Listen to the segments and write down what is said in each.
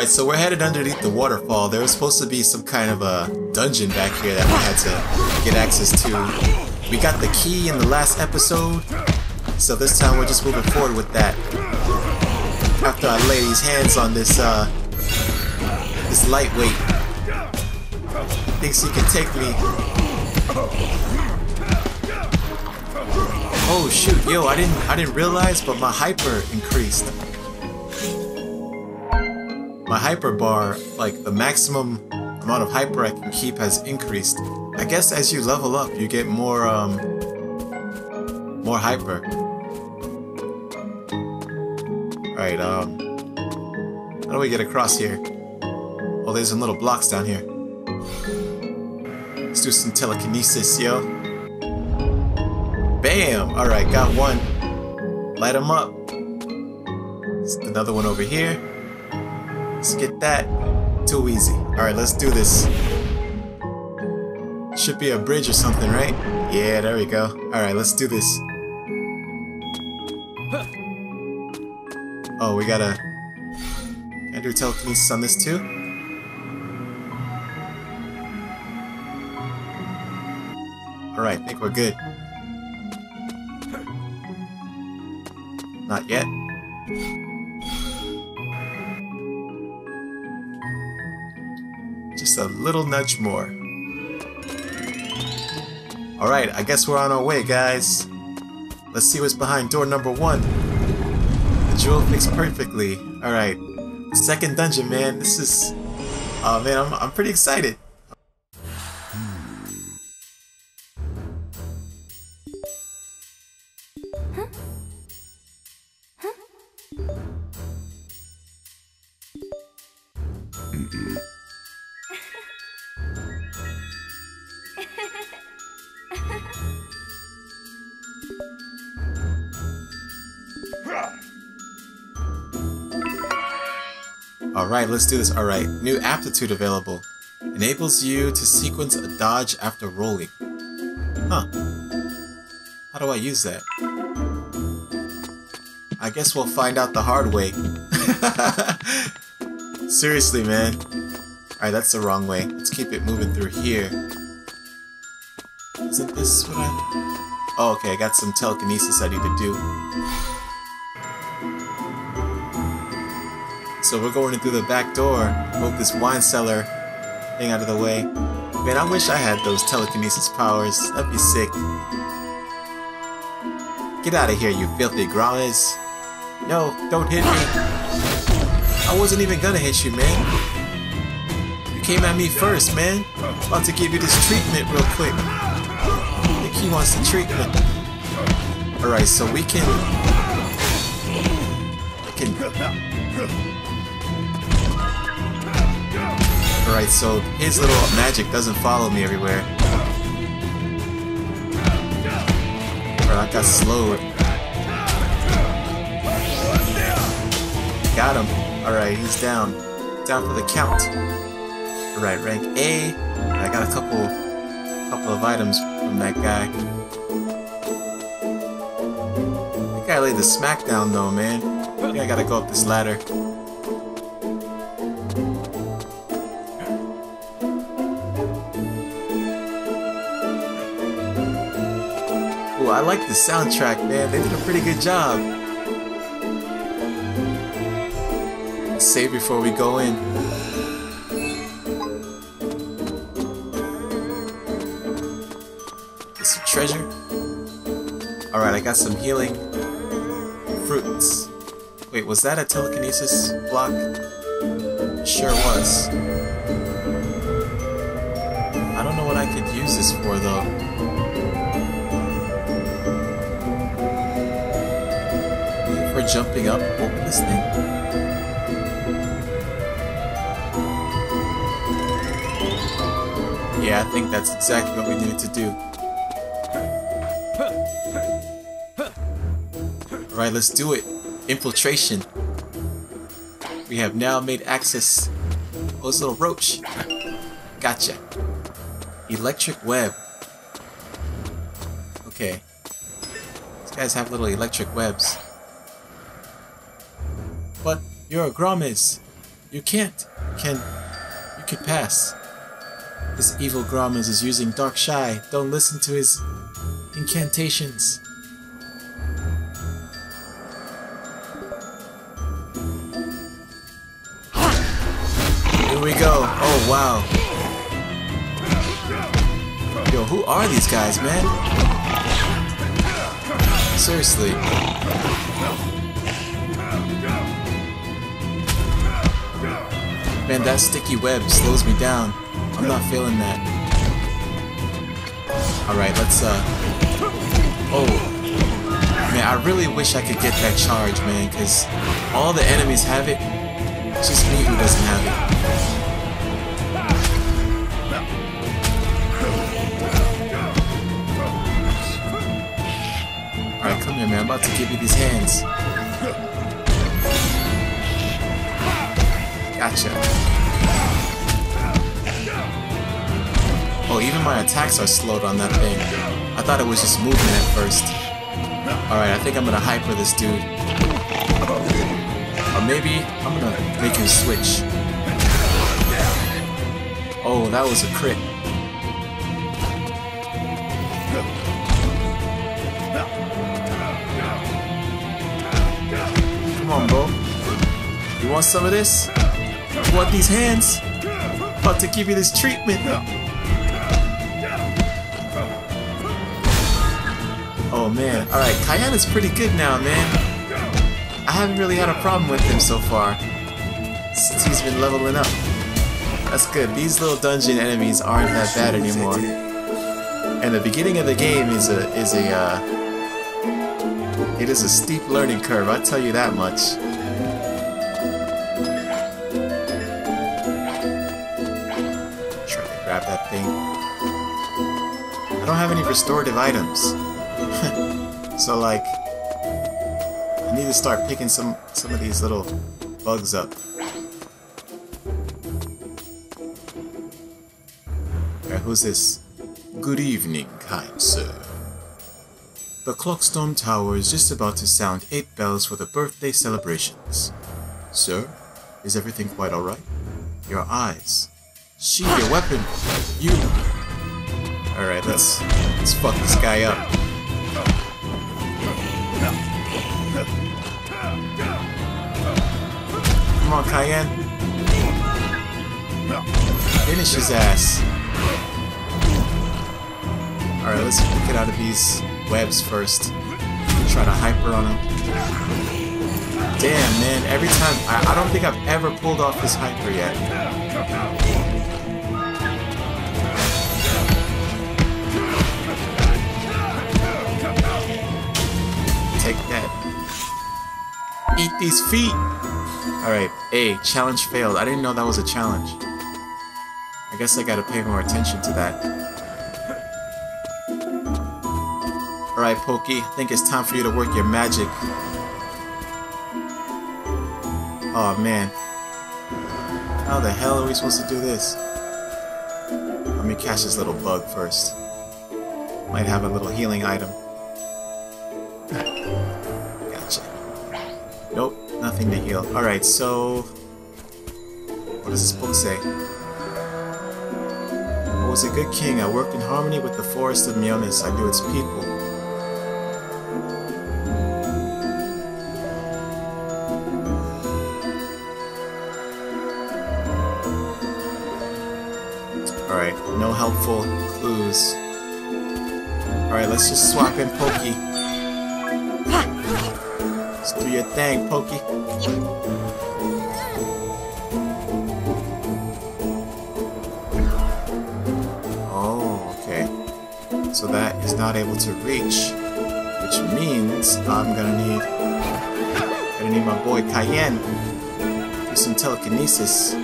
Alright, so we're headed underneath the waterfall. There was supposed to be some kind of a dungeon back here that we had to get access to. We got the key in the last episode, so this time we're just moving forward with that. After I lay these hands on this, uh, this lightweight. Thinks he can take me. Oh shoot, yo, I didn't I didn't realize, but my hyper increased. My hyper bar, like the maximum amount of hyper I can keep has increased. I guess as you level up, you get more um more hyper. Alright, um how do we get across here? Oh, there's some little blocks down here. Let's do some telekinesis, yo. Bam! Alright, got one. Light them up. Just another one over here. Let's get that. Too easy. Alright, let's do this. Should be a bridge or something, right? Yeah, there we go. Alright, let's do this. Oh, we gotta... Can I do telekinesis on this too? Alright, I think we're good. Not yet. Just a little nudge more. Alright, I guess we're on our way, guys. Let's see what's behind door number one. The jewel fits perfectly. Alright. Second dungeon, man. This is... Oh, man, I'm, I'm pretty excited. Alright, let's do this. Alright, new aptitude available. Enables you to sequence a dodge after rolling. Huh. How do I use that? I guess we'll find out the hard way. Seriously, man. Alright, that's the wrong way. Let's keep it moving through here. Isn't this what I... Oh, okay, I got some telekinesis I need to do. So we're going through the back door, move this wine cellar thing out of the way. Man, I wish I had those telekinesis powers. That'd be sick. Get out of here, you filthy grommes. No, don't hit me. I wasn't even gonna hit you, man. You came at me first, man. I'm About to give you this treatment real quick. I think he wants the treatment. Alright, so we can... I can... Alright, so his little magic doesn't follow me everywhere. Alright, I got slowed. Got him. Alright, he's down. Down for the count. Alright, rank A. I got a couple couple of items from that guy. That guy laid the smackdown though, man. I think I gotta go up this ladder. Ooh, I like the soundtrack, man. They did a pretty good job. Save before we go in. Get some treasure. Alright, I got some healing fruits. Wait, was that a telekinesis block? Sure was. I don't know what I could use this for though. Jumping up, open this thing. Yeah, I think that's exactly what we needed to do. Alright, let's do it. Infiltration. We have now made access. Oh, this little roach. Gotcha. Electric web. Okay. These guys have little electric webs. You're a Grommes. You can't. Can you could pass. This evil Grommes is using Dark Shy. Don't listen to his incantations. Here we go. Oh wow. Yo, who are these guys, man? Seriously. Man, that sticky web slows me down. I'm not feeling that. Alright, let's, uh... Oh. Man, I really wish I could get that charge, man, because all the enemies have it. It's just me who doesn't have it. Alright, come here, man. I'm about to give you these hands. Gotcha. Oh, even my attacks are slowed on that thing. I thought it was just movement at first. Alright, I think I'm gonna hyper this dude. Or maybe I'm gonna make him switch. Oh, that was a crit. Come on, bro. You want some of this? Want these hands? About to give you this treatment. Oh man. Alright, Kayenne is pretty good now, man. I haven't really had a problem with him so far. Since he's been leveling up. That's good. These little dungeon enemies aren't that bad anymore. And the beginning of the game is a is a uh, it is a steep learning curve, I tell you that much. That thing. I don't have any restorative items. so like I need to start picking some some of these little bugs up. Who's this? Good evening, kind sir. The Clockstone Tower is just about to sound eight bells for the birthday celebrations. Sir, is everything quite alright? Your eyes. Sheath your weapon. You. Alright, let's let's fuck this guy up. Come on, Kayenne. Finish his ass. Alright, let's get out of these webs first. Try to hyper on him. Damn, man. Every time... I, I don't think I've ever pulled off this hyper yet. Take that. Eat these feet! Alright, A, challenge failed. I didn't know that was a challenge. I guess I gotta pay more attention to that. Alright, Poky, I think it's time for you to work your magic. Oh man. How the hell are we supposed to do this? Let me catch this little bug first. Might have a little healing item. Nothing to heal. Alright, so... What does this book say? I was a good king. I worked in harmony with the forest of Meonis. I knew its people. Alright, no helpful clues. Alright, let's just swap in Poky. Your thing, Poky. Oh, okay. So that is not able to reach, which means I'm gonna need gonna need my boy Kayenne do some telekinesis.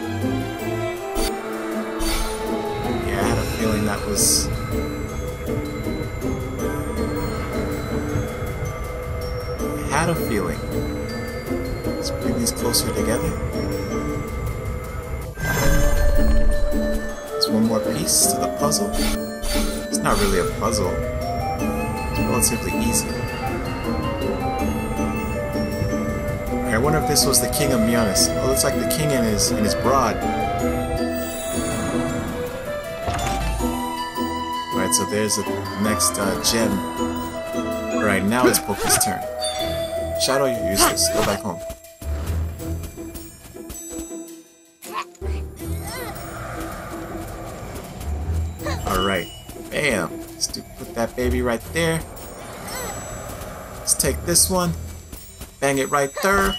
Yeah, I had a feeling that was. Had a feeling. Let's bring these closer together. There's one more piece to the puzzle. It's not really a puzzle. It's relatively easy. I wonder if this was the king of Meonis. Oh, looks like the king and his and his broad. Alright, so there's the next uh, gem. Alright, now it's Poky's turn. Shadow, you're useless. Go back home. Alright. Bam. Let's do, put that baby right there. Let's take this one. Bang it right there.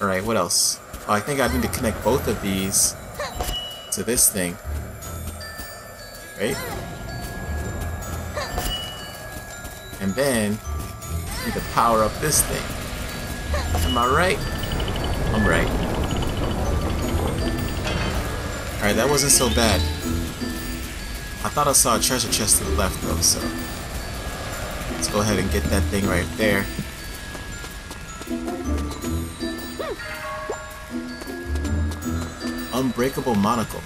Alright, what else? Oh, I think I need to connect both of these to this thing. Right? And then, need to power up this thing. Am I right? I'm right. Alright, that wasn't so bad. I thought I saw a treasure chest to the left though, so... Let's go ahead and get that thing right there. Unbreakable monocle.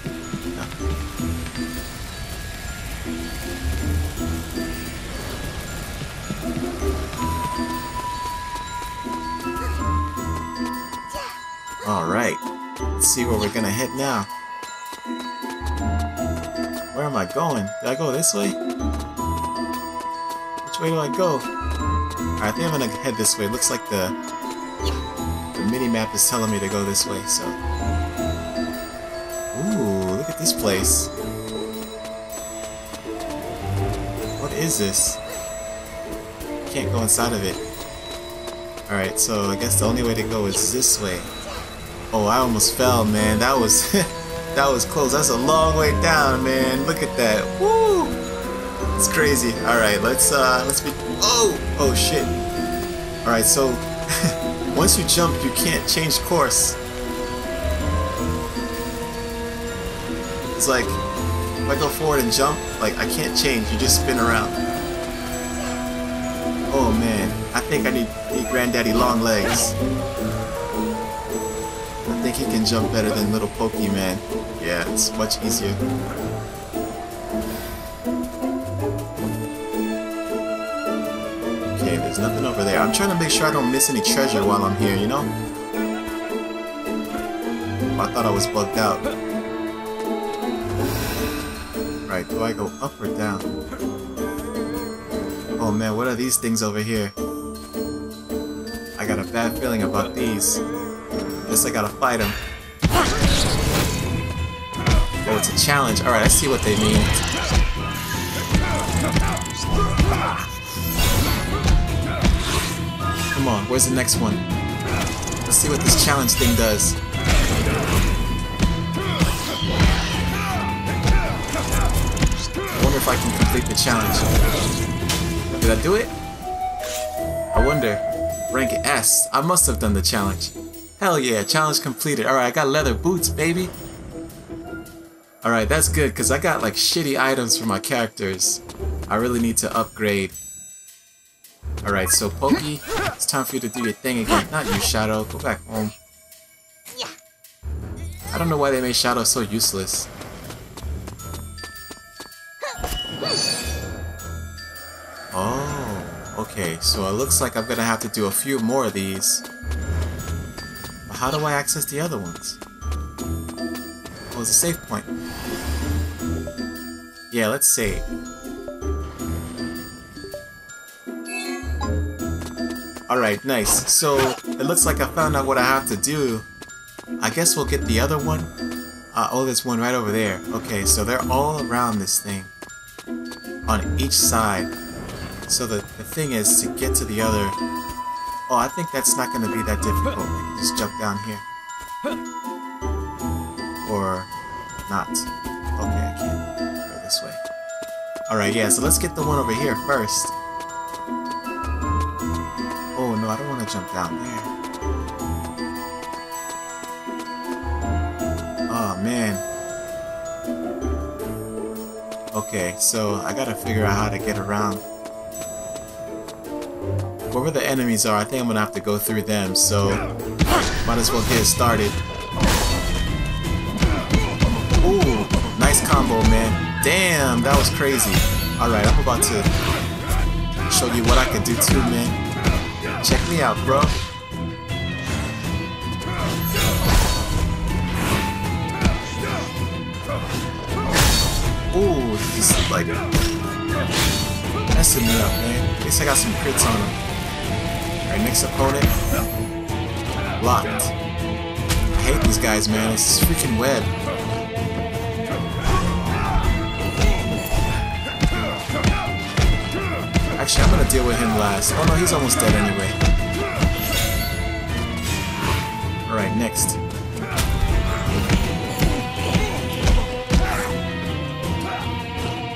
Alright. Let's see where we're gonna head now. Where am I going? Did I go this way? Which way do I go? I think I'm gonna head this way. Looks like the the mini map is telling me to go this way, so. Ooh, look at this place. What is this? Can't go inside of it. Alright, so I guess the only way to go is this way. Oh, I almost fell, man. That was that was close. That's a long way down, man. Look at that. Woo! It's crazy. All right, let's uh, let's be. Oh, oh shit. All right, so once you jump, you can't change course. It's like if I go forward and jump, like I can't change. You just spin around. Oh man, I think I need need Granddaddy long legs. I think he can jump better than little Poky man. Yeah, it's much easier. Okay, there's nothing over there. I'm trying to make sure I don't miss any treasure while I'm here, you know? I thought I was bugged out. Right, do I go up or down? Oh man, what are these things over here? I got a bad feeling about these. I gotta fight him. Oh, it's a challenge. Alright, I see what they mean. Come on, where's the next one? Let's see what this challenge thing does. I wonder if I can complete the challenge. Did I do it? I wonder. Rank S. I must have done the challenge. Hell yeah, challenge completed. Alright, I got leather boots, baby. Alright, that's good, because I got like shitty items for my characters. I really need to upgrade. Alright, so Poky, it's time for you to do your thing again. Not you, Shadow. Go back home. I don't know why they made Shadow so useless. Oh, okay. So it looks like I'm gonna have to do a few more of these. How do I access the other ones? Oh, it's a save point. Yeah, let's save. Alright, nice. So, it looks like I found out what I have to do. I guess we'll get the other one. Uh, oh, there's one right over there. Okay, so they're all around this thing. On each side. So the, the thing is to get to the other... Oh, I think that's not going to be that difficult. Just jump down here. Or not. Okay, I can't go this way. Alright, yeah, so let's get the one over here first. Oh, no, I don't want to jump down there. Oh, man. Okay, so I gotta figure out how to get around. Wherever the enemies are, I think I'm gonna have to go through them, so might as well get started. Ooh, nice combo, man. Damn, that was crazy. Alright, I'm about to show you what I can do too, man. Check me out, bro. Ooh, he's like messing me up, man. At least I got some crits on him. Alright, next opponent. Locked. I hate these guys, man. It's this freaking web. Actually, I'm gonna deal with him last. Oh no, he's almost dead anyway. Alright, next.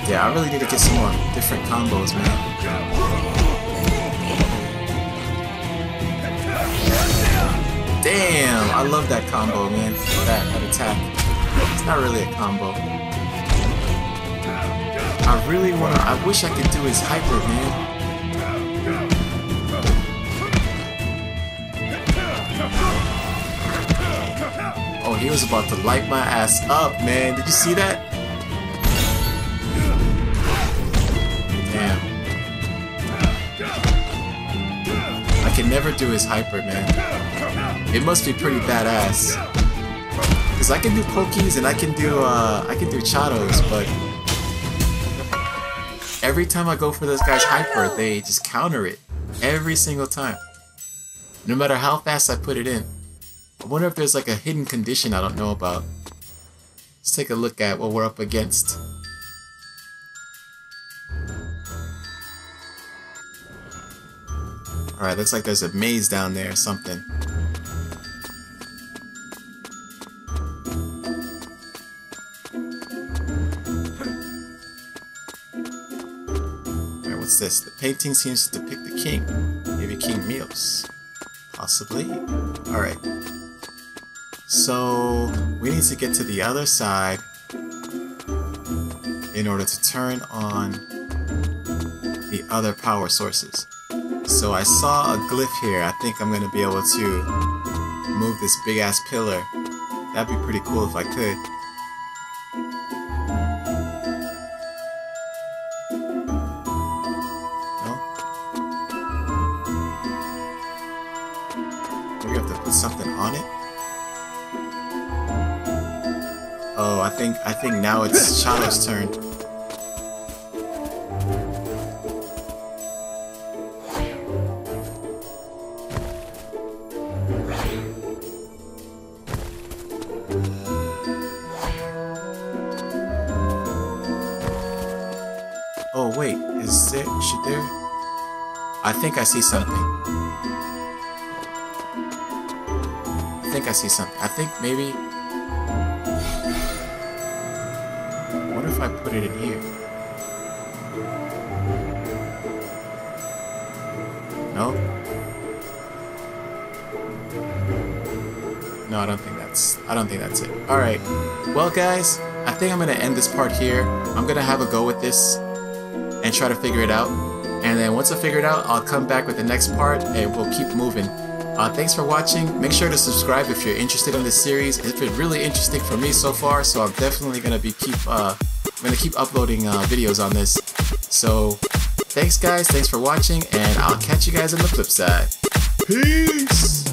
Yeah, I really need to get some more different combos, man. Damn, I love that combo, man. That, that attack. It's not really a combo. I really wanna, I wish I could do his hyper, man. Oh, he was about to light my ass up, man. Did you see that? Damn. I can never do his hyper, man. It must be pretty badass. Cause I can do Poky's and I can do uh I can do Chado's, but every time I go for this guy's hyper, they just counter it. Every single time. No matter how fast I put it in. I wonder if there's like a hidden condition I don't know about. Let's take a look at what we're up against. Alright, looks like there's a maze down there or something. This? The painting seems to depict the king. Maybe King Meos. Possibly. Alright. So, we need to get to the other side in order to turn on the other power sources. So I saw a glyph here. I think I'm gonna be able to move this big ass pillar. That'd be pretty cool if I could. Think I think now it's Shadow's turn. Oh wait, is there should there? I think I see something. I think I see something. I think maybe. If I put it in here? No. No, I don't think that's. I don't think that's it. All right. Well, guys, I think I'm gonna end this part here. I'm gonna have a go with this and try to figure it out. And then once I figure it out, I'll come back with the next part and we'll keep moving. Uh, thanks for watching. Make sure to subscribe if you're interested in this series. It's been really interesting for me so far, so I'm definitely gonna be keep uh, I'm gonna keep uploading uh, videos on this. So thanks guys, thanks for watching, and I'll catch you guys on the flip side. Peace.